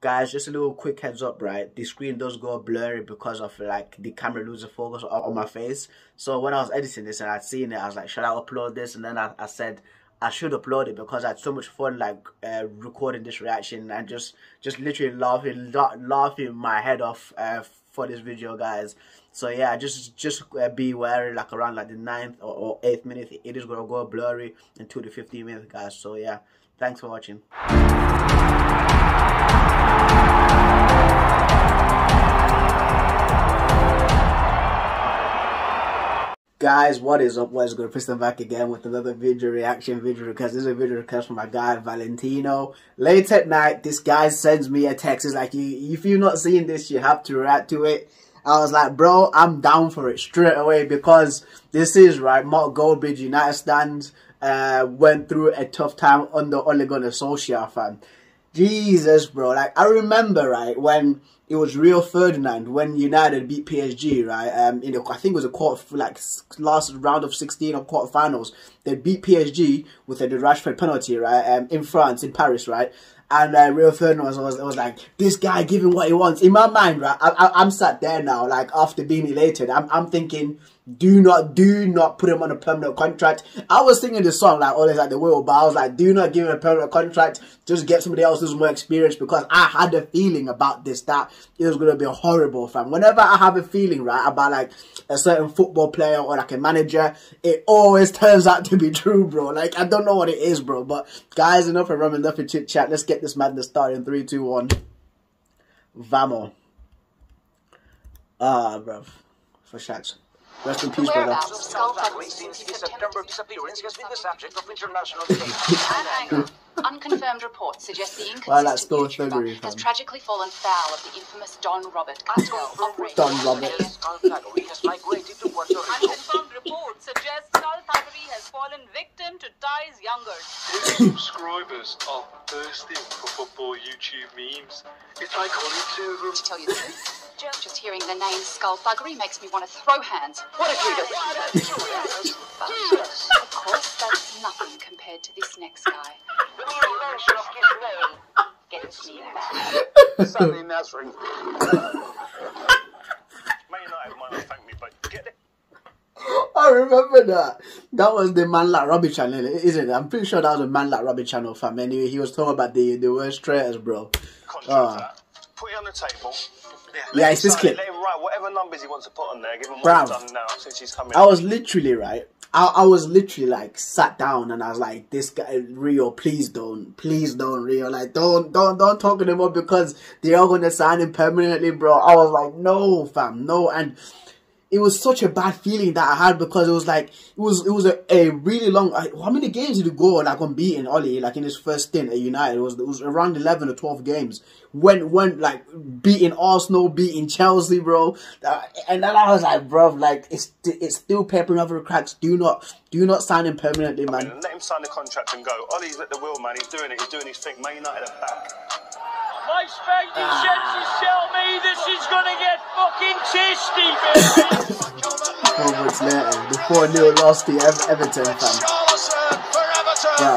Guys, just a little quick heads up, right? The screen does go blurry because of like the camera losing focus on my face. So when I was editing this and I'd seen it, I was like, should I upload this? And then I, I said, I should upload it because I had so much fun like uh, recording this reaction and just just literally laughing la laughing my head off uh, for this video guys so yeah just just uh, be wary like around like the ninth or, or eighth minute it is gonna go blurry until the 15 minutes guys so yeah thanks for watching Guys, what is up? What is good? Preston back again with another video reaction video because this is a video request from my guy Valentino. Late at night, this guy sends me a text. It's like, if you're not seeing this, you have to react to it. I was like, bro, I'm down for it straight away because this is right. Mark Goldbridge, United stands, uh, went through a tough time under Ole Gunnar Solskjaer, fam. Jesus, bro. Like, I remember, right, when it was Rio Ferdinand when United beat PSG, right? Um, in I think it was a quarter, like last round of 16 or quarterfinals. They beat PSG with a Rashford penalty, right? Um, in France, in Paris, right? And uh, Rio Ferdinand was, was, was like, this guy giving what he wants. In my mind, right, I, I, I'm sat there now, like after being elated, I'm, I'm thinking, do not, do not put him on a permanent contract. I was singing this song like always like the will, but I was like, do not give him a permanent contract. Just get somebody else who's more experienced because I had a feeling about this that it was gonna be horrible, fam. Whenever I have a feeling right about like a certain football player or like a manager, it always turns out to be true, bro. Like I don't know what it is, bro. But guys, enough of rum, enough of chit chat. Let's get this madness started in three, two, one. Vamos. Ah, bro. For shots. Rest in peace, brother. September disappearance has been the subject of international debate. Unconfirmed reports suggest the inconsistent well, YouTuber has tragically fallen foul of the infamous Don Robert Aswell Don Robert. Unconfirmed reports suggest Skull has fallen victim to Ty's younger. subscribers are thirsty for football YouTube memes. It's like honey to them. To tell you the truth. Just hearing the name Skullthuggery makes me want to throw hands. What have you done? But, of course, that's nothing compared to this next guy. The mere mention of his name gets me mad. Sadly, Nasri. I remember that. That was the Man Like Robbie channel, isn't it? I'm pretty sure that was a Man Like Robbie channel, fam. Anyway, he was talking about the, the worst traitors, bro. Uh, Put it on the table. Yeah, yeah it's this clip. Let him write whatever numbers he wants to put on there. Give him he's done now since he's coming. I was literally right. I, I was literally like sat down and I was like, this guy Rio, please don't, please don't Rio, like don't don't don't talk to him up because they are gonna sign him permanently, bro. I was like, no, fam, no, and it was such a bad feeling that I had because it was like it was it was a, a really long. How many games did he go like unbeaten? Ollie like in his first stint at United it was it was around eleven or twelve games. When when like beating Arsenal, beating Chelsea, bro, uh, and then I was like, bro, like it's it's still papering over the cracks. Do not do not sign him permanently, man. I mean, let him sign the contract and go. Ollie's at the wheel, man. He's doing it. He's doing his thing. Man United are back. My spidey ah. senses tell me this is gonna get fucking tasty, baby. Four months later, the 4 0 lost to Ev- Everton fan. Wow.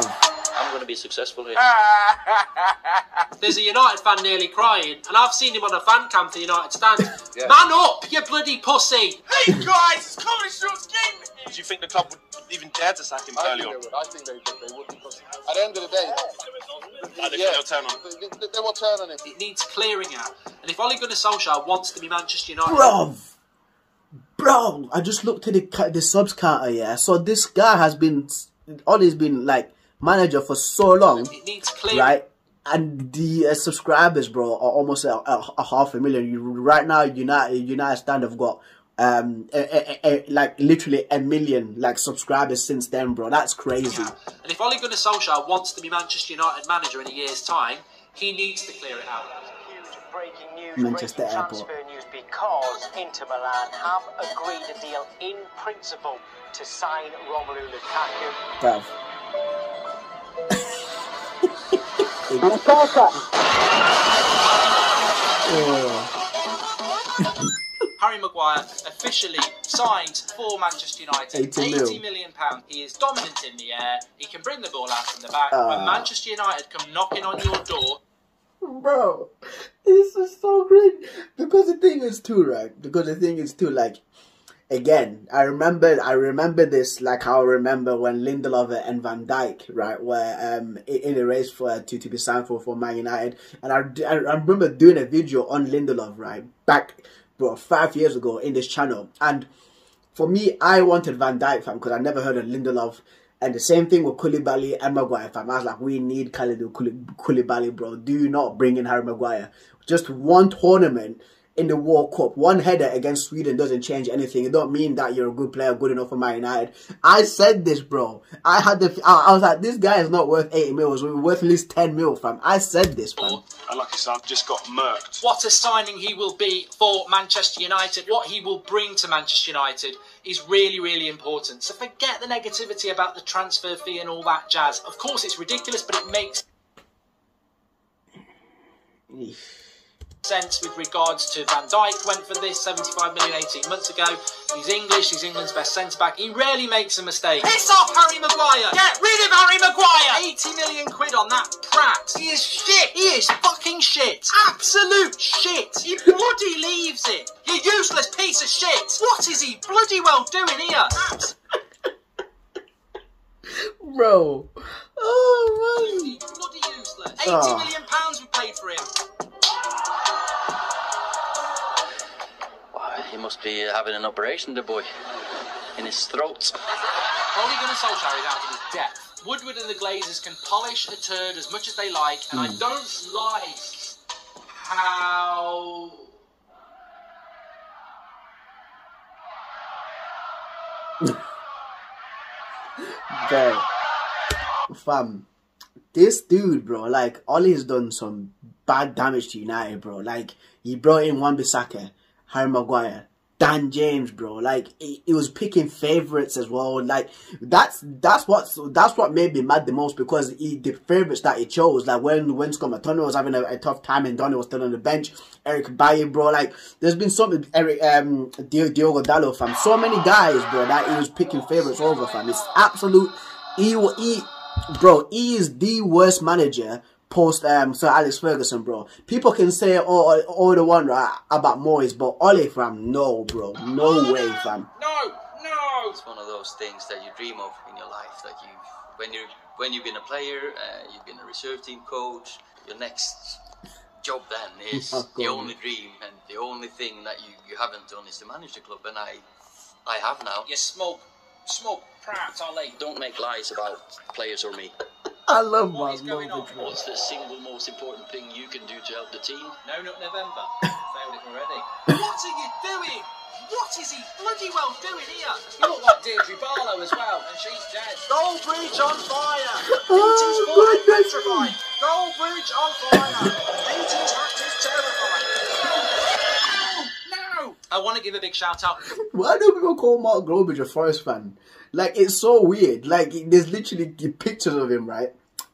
I'm gonna be successful here. There's a United fan nearly crying, and I've seen him on a fan cam for United stand. yeah. Man up, you bloody pussy! Hey guys, it's coming short game. Do you think the club would even dare to sack him I early on? I think they would. They would because at the end of the day, I think yeah, they'll turn on. They, they, they will turn on him. It needs clearing out. And if Ole Gunnar Solskjaer wants to be Manchester United, bro, bro, I just looked at the the subs counter. Yeah, so this guy has been Ole's been like manager for so long. It needs clearing. Right. And the uh, subscribers, bro, are almost a, a, a half a million. You, right now, United United Stand have got um a, a, a, like literally a million like subscribers since then bro that's crazy yeah. and if Ole Gunnar Solskjaer wants to be Manchester United manager in a year's time he needs to clear it out breaking news Manchester breaking Airport. transfer news because Inter Milan have agreed a deal in principle to sign Romelu Lukaku Bruv. oh. Harry Maguire officially signed for Manchester United. 80, 80 million pounds. He is dominant in the air. He can bring the ball out from the back. Uh, when Manchester United come knocking on your door. bro, this is so great. Because the thing is too, right? Because the thing is too, like, again, I remember, I remember this, like how I remember when Lindelof and Van Dijk, right, were um in, a race for to, to be signed for for Man United, and I, I remember doing a video on Lindelof, right, back, bro, five years ago in this channel, and for me, I wanted Van Dijk, fam because I never heard of Lindelof. And the same thing with Koulibaly and Maguire fam. I was like, we need Kalidou Koulibaly, bro. Do not bring in Harry Maguire. Just one tournament in the World Cup. One header against Sweden doesn't change anything. It don't mean that you're a good player, good enough for Man United. I said this, bro. I had the, I, was like, this guy is not worth 80 mils. We're worth at least 10 mil, fam. I said this, fam. And like I said, I've just got murked. What a signing he will be for Manchester United. What he will bring to Manchester United is really, really important. So forget the negativity about the transfer fee and all that jazz. Of course, it's ridiculous, but it makes sense with regards to Van Dijk. Went for this 75 million 18 months ago. He's English. He's England's best centre back. He rarely makes a mistake. Piss off, Harry Maguire. Get rid of Harry Maguire. 80 million quid on that prat. He is shit. He is fucking shit. Absolute shit. He bloody leaves it. You useless piece of shit. What is he bloody well doing here? Abs Bro. Oh, man. Bloody useless. Ah. 80 oh. million pounds we paid for him. He must be having an operation, the boy, in his throat. Ole Gunnar Solskjaer is out of his depth. Woodward and the Glazers can polish a turd as much as they like, and mm. I hmm. don't like how. bro, fam, this dude, bro, like Ollie's done some bad damage to United, bro. Like he brought in Wan-Bissaka Harry Maguire, Dan James, bro. Like he, he was picking favorites as well. Like that's that's what that's what made me mad the most because he, the favorites that he chose, like when when Scott McTominay was having a, a, tough time and Donny was still on the bench, Eric Bailly, bro. Like there's been some Eric um Diogo Dalot, fam. So many guys, bro, that he was picking favorites over, fam. It's absolute. He, he bro, he is the worst manager post um Sir Alex Ferguson, bro. People can say all all the one right about Moyes, but Ole fam, no, bro, no way, fam. No, no. It's one of those things that you dream of in your life. That you, when you when you've been a player, uh, you've been a reserve team coach. Your next job then is oh, the only dream and the only thing that you you haven't done is to manage the club, and I I have now. You smoke, smoke, prat, Ole. Don't make lies about players or me. I love Mars Movage. What's the single most important thing you can do to help the team? No, not November. Failed it already. what are you doing? What is he bloody well doing here? You look like Deirdre Barlow as well, and she's dead. Goldbridge on fire! 80's forehead petrified! Goldbridge on fire! 80's hat is terrified! No! I want to give a big shout out. Why do people call Mark Goldbridge a Forest fan? Like, it's so weird. Like, there's literally pictures of him, right?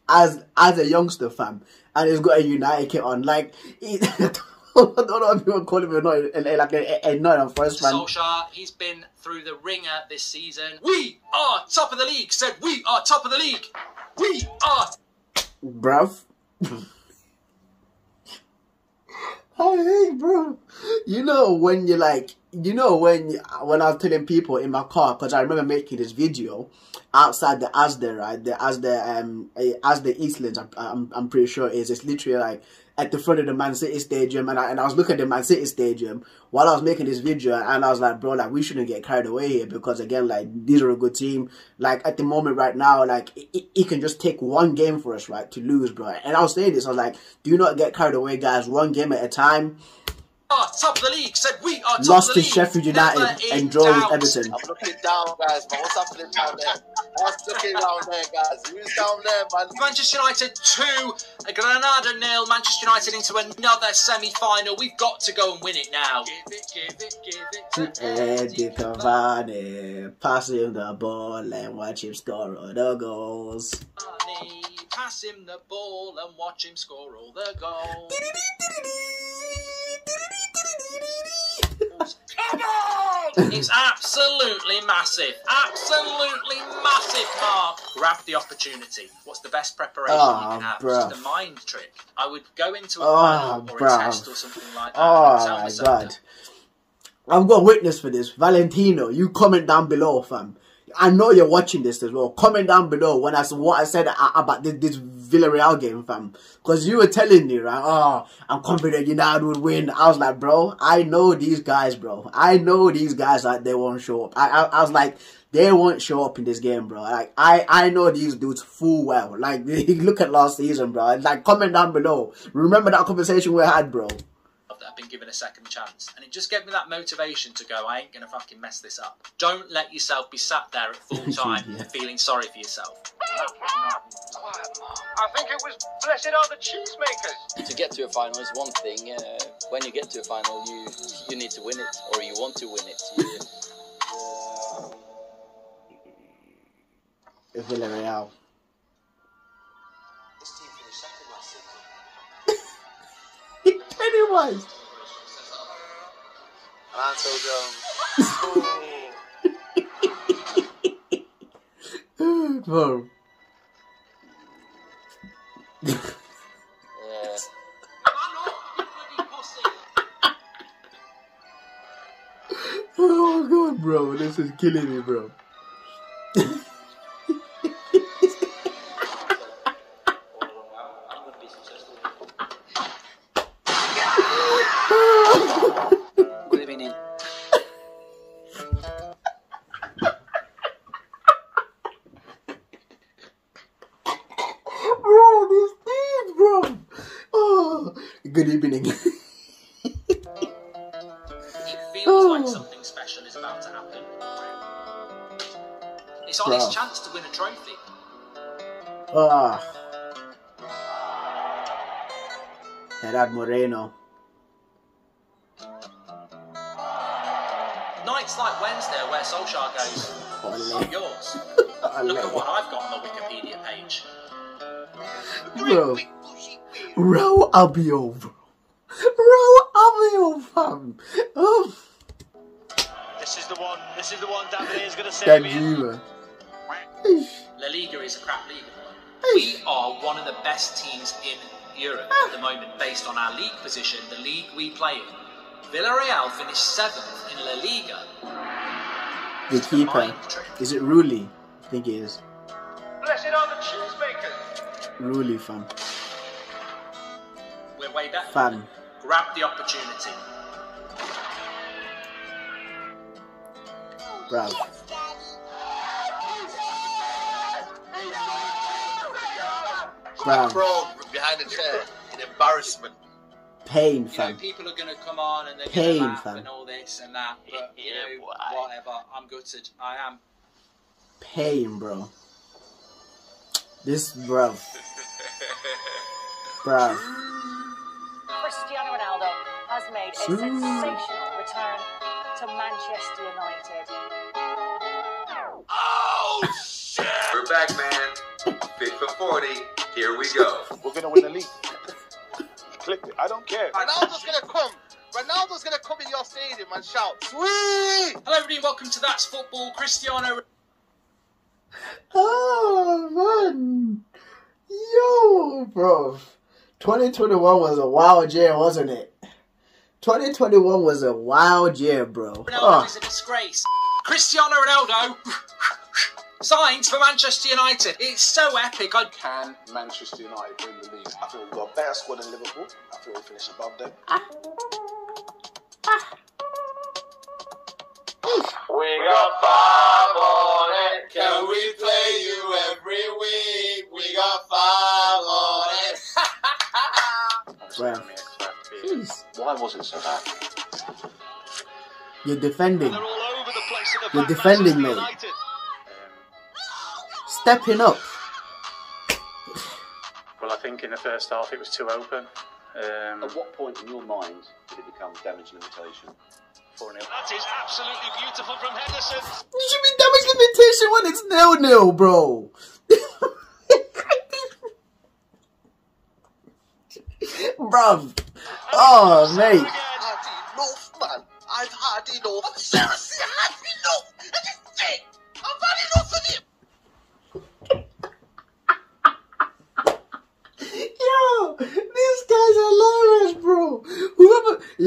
As as a youngster, fam, and he's got a United kit on. Like, he, I don't know if you want to call him not like a, a, a first man. Solskjaer, he's been through the ringer this season. We are top of the league. Said we are top of the league. We are. Bruv. Hey, bro. You know when you're like, you know when when I was telling people in my car because I remember making this video outside the Asda, right? The Asda, um, Asda Eastlands. I'm, I'm, pretty sure is. It's literally like at the front of the Man City Stadium, and I, and I was looking at the Man City Stadium while I was making this video, and I was like, bro, like we shouldn't get carried away here because again, like these are a good team. Like at the moment right now, like it, it can just take one game for us, right, to lose, bro. And I was saying this, I was like, do not get carried away, guys. One game at a time are top of the league. Said we are top Lost of the to Sheffield United and draw with Everton. I'm looking down, guys. Man, what's happening down there? What's looking down there, guys? Who's down there, man? Manchester United two, Granada nil. Manchester United into another semi-final. We've got to go and win it now. Give it, give it, give it to Eddie Cavani. Pass him the ball and watch him score all the goals. Pass him the ball and watch him score all the goals. Come on! It's absolutely massive. Absolutely massive, Mark. Grab the opportunity. What's the best preparation Oh, you ah, can have? bruv. Just a mind trick. I would go into a Oh, or bruv. a test or something like that. Ah, oh my god. I've got a witness for this. Valentino, you comment down below, fam. I know you're watching this as well. Comment down below when I what I said about this, this Villarreal game, fam. Because you were telling me, right? Oh, I'm confident United would win. I was like, bro, I know these guys, bro. I know these guys like they won't show up. I, I, I was like, they won't show up in this game, bro. Like I, I know these dudes full well. Like look at last season, bro. Like comment down below. Remember that conversation we had, bro. That have been given a second chance. And it just gave me that motivation to go, I ain't going to fucking mess this up. Don't let yourself be sat there at full time Yeah. feeling sorry for yourself. I think it was blessed are the cheesemakers. To get to a final is one thing. Uh, when you get to a final, you you need to win it, or you want to win it. You, Villarreal. This team finished second last season. Pennywise. Alonso Jones. Bro. uh, Oh god, bro, this is killing me, bro. Gerard Moreno. Nights like Wednesday where Solskjaer goes, Ole. I'm yours. Look at what I've got on the Wikipedia page. Bro. Raul Albiol, bro. Raul Albiol, fam. Oh, This is the one. This is the one. David is going to save me. Juma. Uh, La Liga is a crap league. We are one of the best teams in Europe at the moment based on our league position, the league we play in. Villarreal finished seventh in La Liga. The keeper. Is it Rulli? I think it is. Blessed are the cheesemakers. Rulli, fam. We're way better. Fam. Grab the opportunity. Bro. Bro. Bro, behind the chair in embarrassment. Pain, You know, fam. people are going to come on and they're Pain, going to laugh fam. and all this and that, but you Yeah, know, boy. whatever. I'm gutted. I am. Pain, bro. This, bro. Bro. Cristiano Ronaldo has made a Ooh. sensational return to Manchester United. Oh, shit! We're back, man. Fit for 40. Here we go. We're gonna win the league. Click it. I don't care. Ronaldo's gonna come. Ronaldo's gonna come in your stadium and shout, Sweet! Hello, everybody. Welcome to That's Football. Cristiano Oh, man. Yo, bro. 2021 was a wild year, wasn't it? 2021 was a wild year, bro. Ronaldo Oh, is a disgrace. Cristiano Ronaldo signs for Manchester United. It's so epic. I Can Manchester United win the league? I feel we've got a better squad than Liverpool. I feel we'll finish above them. We got five on it. Can we play you every week? We got five on it. Well, jeez. Why was it so bad? You're defending. They're all over the place in the You're defending, Manchester mate. United. Stepping up. Well, I think in the first half it was too open. Um, At what point in your mind did it become damage limitation? 4 0. That is absolutely beautiful from Henderson. You should be damage limitation when it's nil nil, bro. Bruv. Oh, mate. I've had enough, man. I've had enough.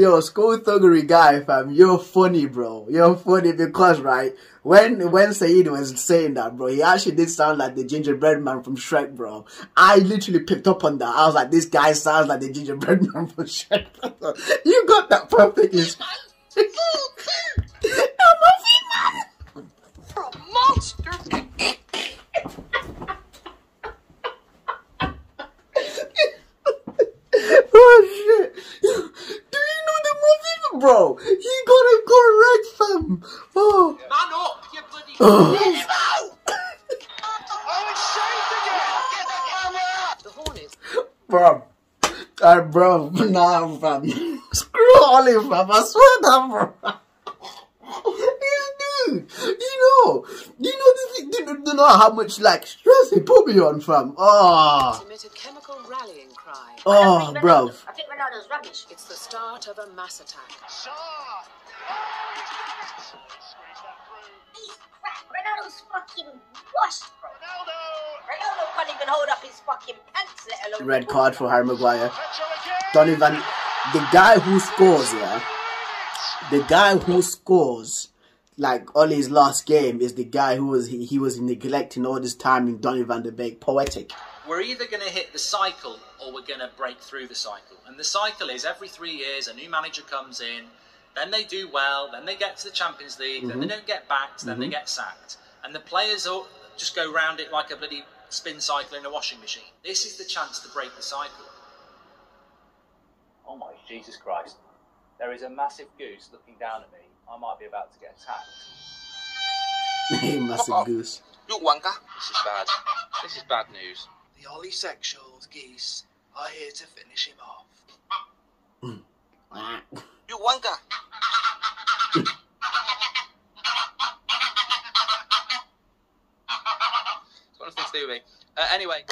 Yo, Skull Thuggery guy, fam, you're funny, bro. You're funny because, right, when when Saeed was saying that, bro, he actually did sound like the gingerbread man from Shrek, bro. I literally picked up on that. I was like, this guy sounds like the gingerbread man from Shrek. you got that perfectly. I'm a man. You're a monster. oh shit! Do you know the movie, bro? He got it correct, fam. Oh. Man up, you bloody. Oh. The horn is. Bro. Uh, bro, nah, fam. Screw Ollie, fam. I swear that, bro. This you know, you know, this, you know, you know how much like stress he put me on, fam. Ah. Oh, Emit chemical rallying cry. oh, bro. I think Ronaldo's rubbish. It's the start of a mass attack. He's crap. Ronaldo's fucking washed, bro. Ronaldo can't even hold up his fucking pants, let alone. Red card for Harry Maguire. Donovan, the guy who scores, yeah, the guy who scores, like Ollie's last game, is the guy who was he, he was neglecting all this time in Donny van de Beek. Poetic. We're either going to hit the cycle or we're going to break through the cycle. And the cycle is every three years a new manager comes in, then they do well, then they get to the Champions League, then they Mhm. don't get backed, then they Mhm. get sacked. And the players all just go round it like a bloody spin cycle in a washing machine. This is the chance to break the cycle. Oh my Jesus Christ. There is a massive goose looking down at me. I might be about to get attacked. hey, massive goose. Look, Wanka. This is bad. This is bad news. The Ollie sexuals geese are here to finish him off. You Wanka. it's got nothing to do with me. Uh, anyway.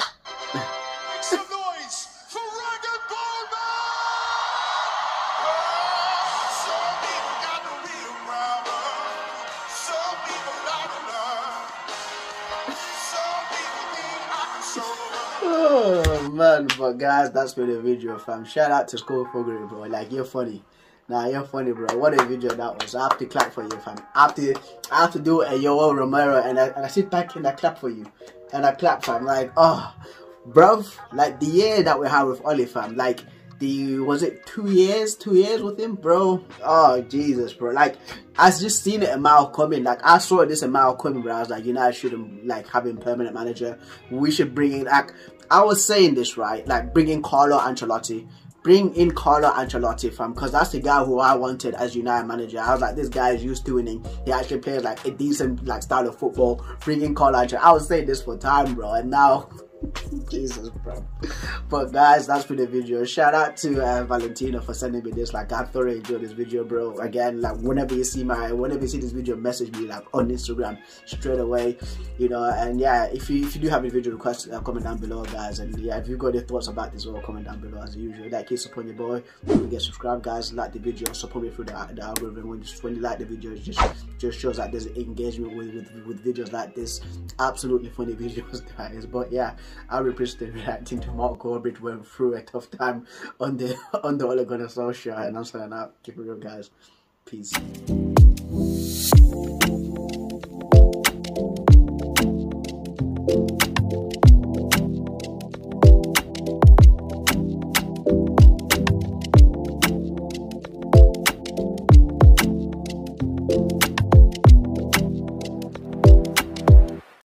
Oh man, but guys, that's been the video, fam. Shout out to Skull Thuggery, bro. Like you're funny. Nah, you're funny, bro. What a video that was. I have to clap for you, fam. I have to, I have to do a Yoel Romero, and I, and I sit back and I clap for you, and I clap, fam. Like, oh, bruv, like the year that we had with Ollie, fam. Like the was it two years, two years with him, bro. Oh Jesus, bro. Like I just seen it a mile coming. Like I saw this a mile coming, bro. I was like, United shouldn't like having permanent manager. We should bring in like I was saying this right, like bring in Carlo Ancelotti. Bring in Carlo Ancelotti, fam, because that's the guy who I wanted as United manager. I was like, this guy is used to winning. He actually plays like a decent like style of football. Bring in Carlo Ancelotti. I was saying this for time, bro, and now Jesus, bro. But guys, that's for the video. Shout out to uh, Valentino for sending me this. Like, I thoroughly enjoyed this video, bro. Again, like, whenever you see my, whenever you see this video, message me like on Instagram straight away. You know, and yeah, if you if you do have any video requests, uh, comment down below, guys. And yeah, if you've got any thoughts about this, well, comment down below as usual. Like, keep supporting your boy. Don't forget subscribe, guys. Like the video, support me through the, the algorithm. When you, when you like the video, just just shows that there's engagement with, with with videos like this. Absolutely funny videos, guys. But yeah, Really appreciate reacting to Mark Corbett went through a tough time on the on the Ole Solskjaer, and I'm signing out. Keep it real, guys. Peace.